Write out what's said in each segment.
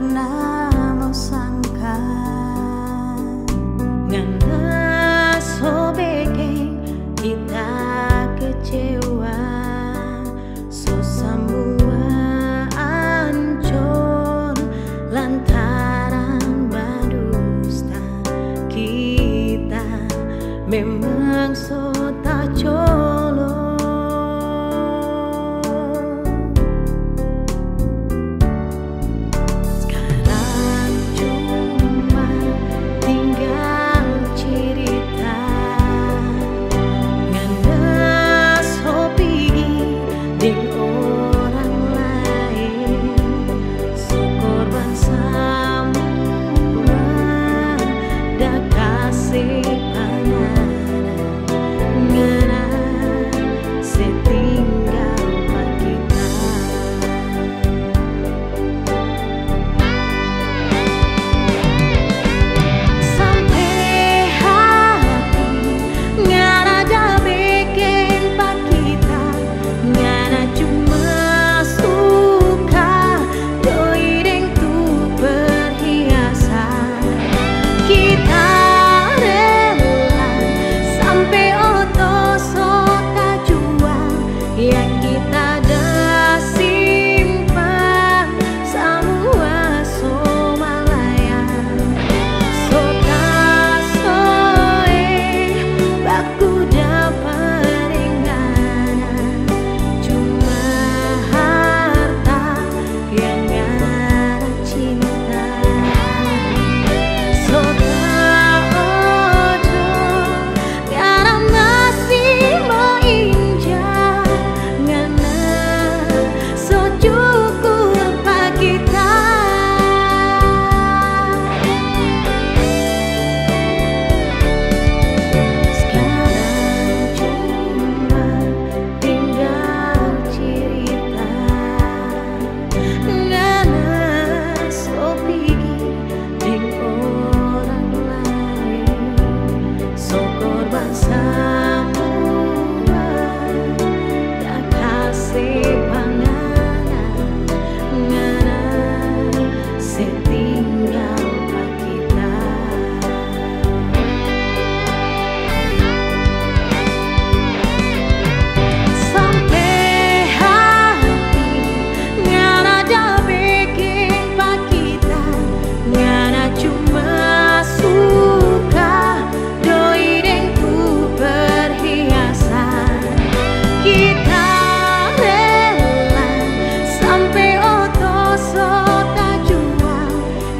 pernah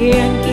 เกี